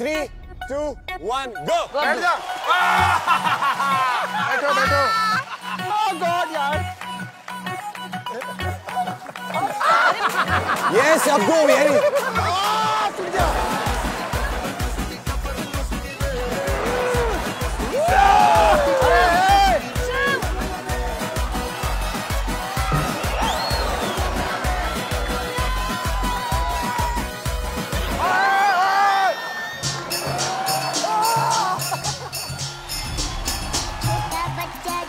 Three to one go बैठ जा बैठो बैठो ओह गॉड यार यस अब गो वेरी Daddy.